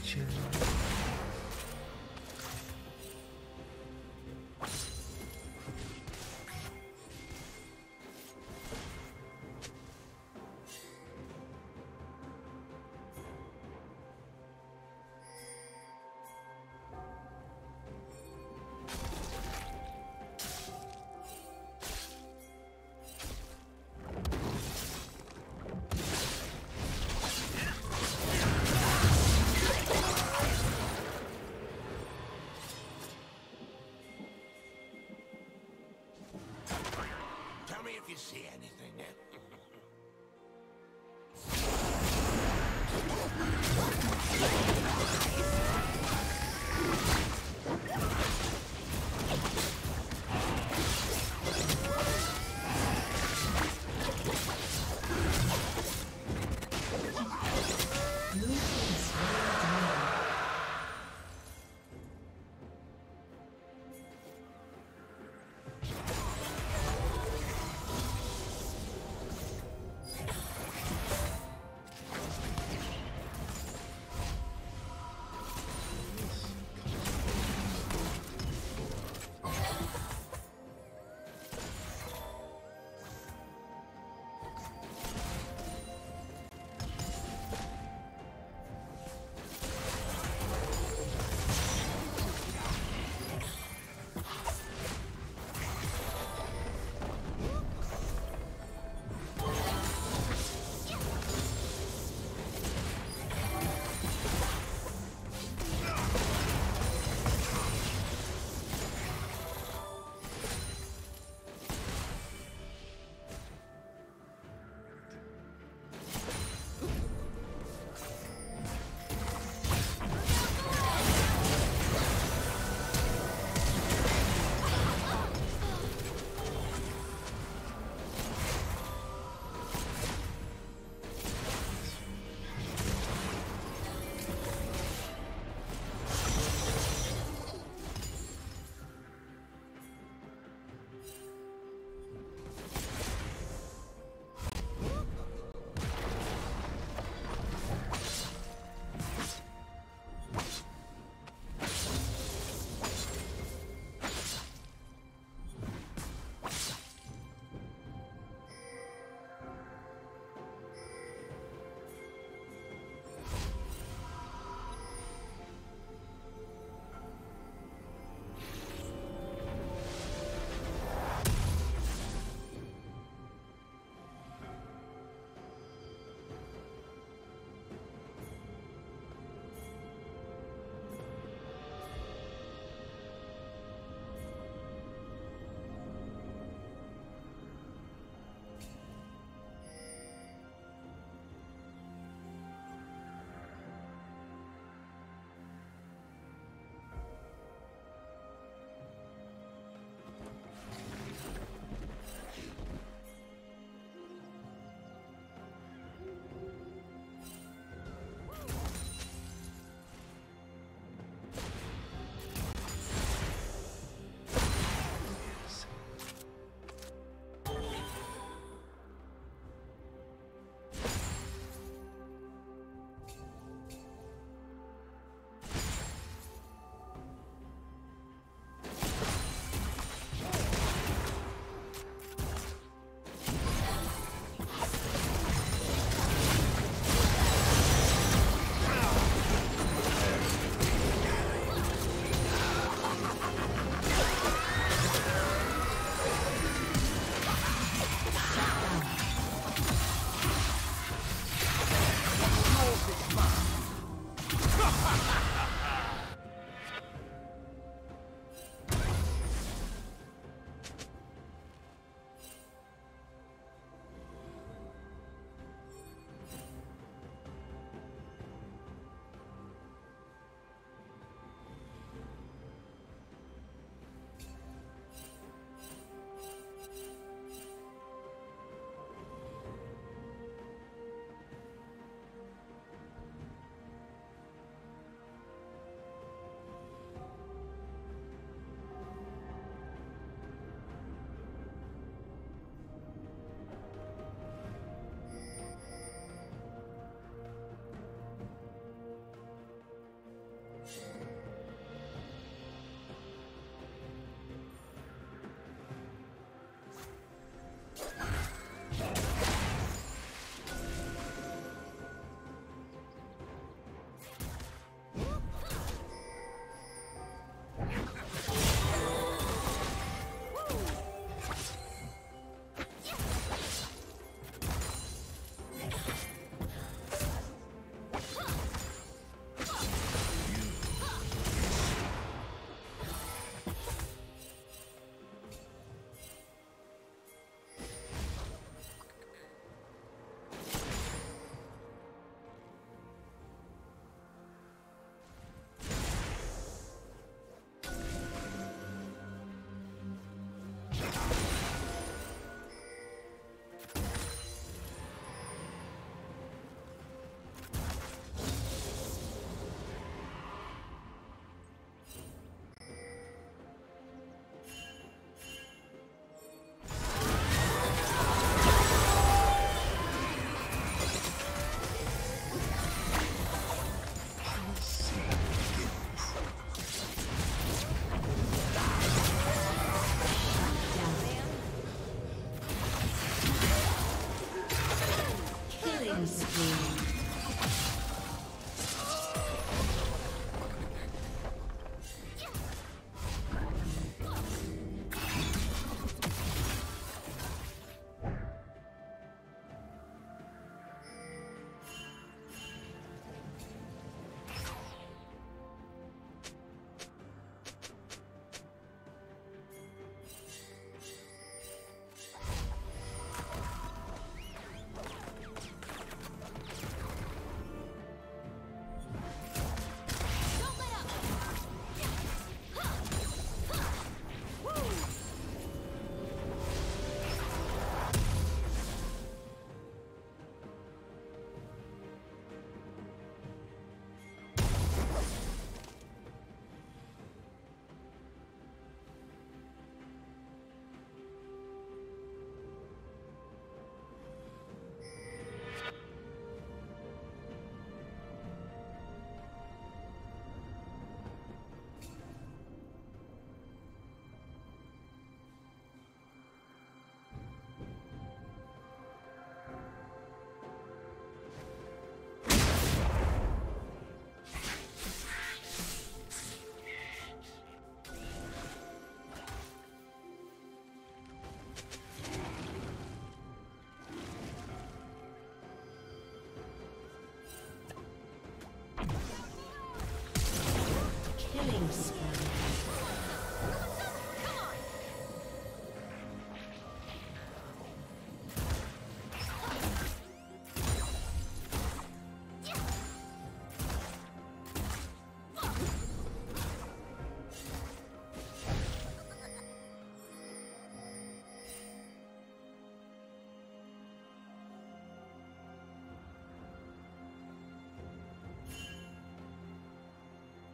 watching.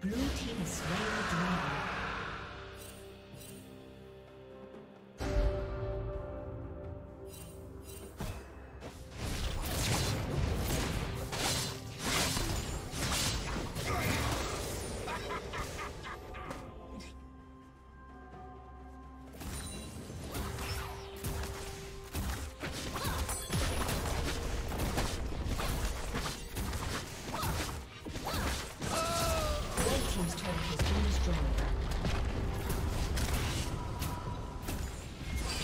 Blue team is slain the dragon.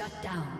Shut down.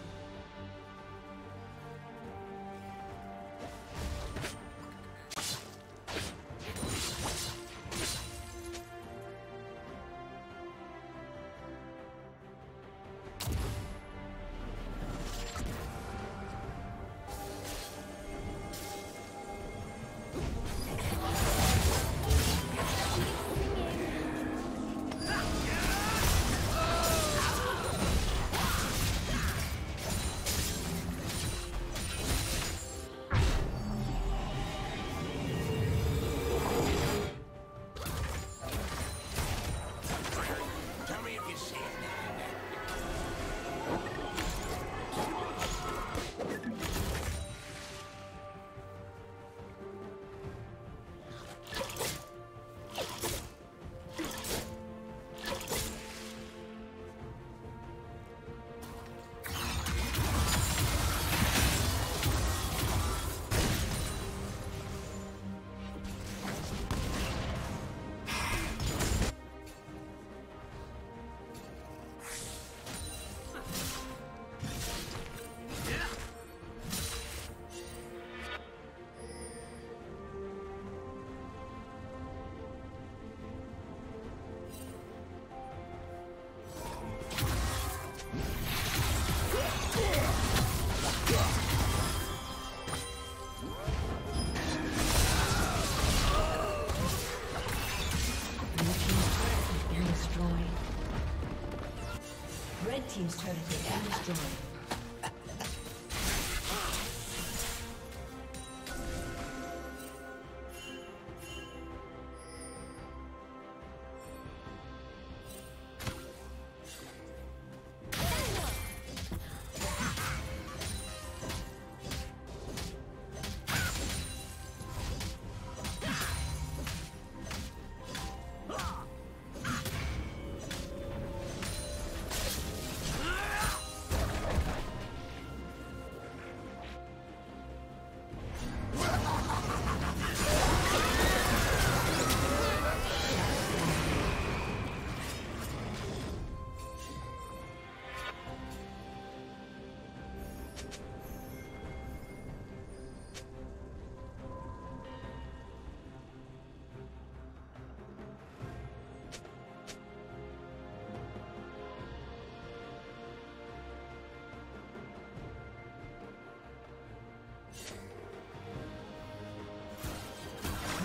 Team's turret has.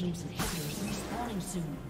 Team's inhibitors respawning soon.